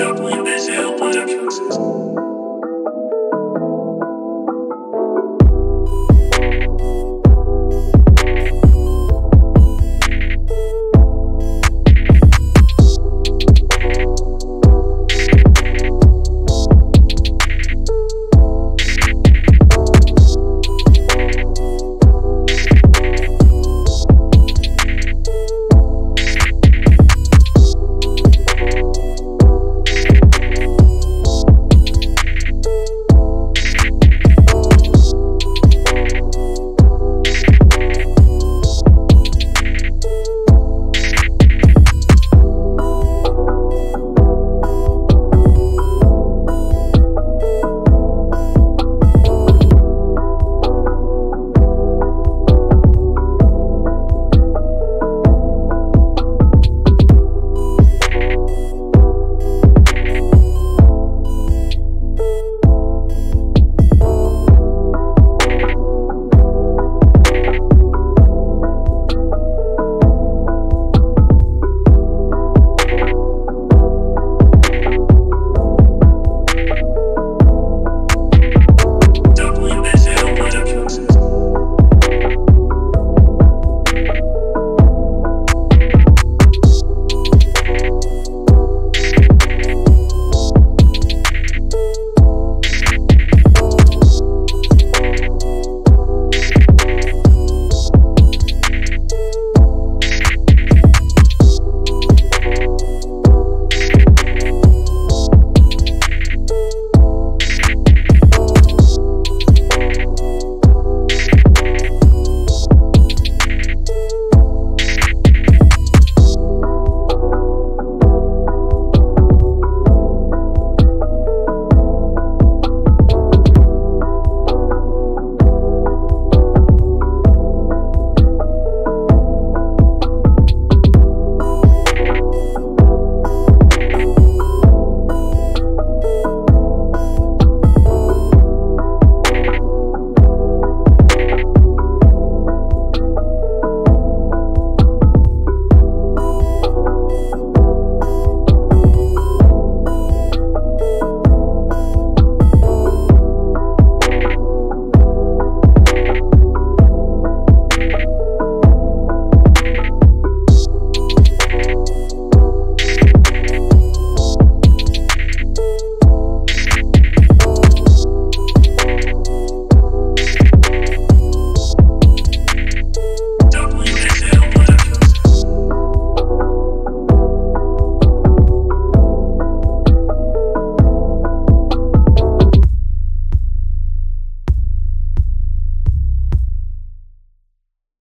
WSL Productions.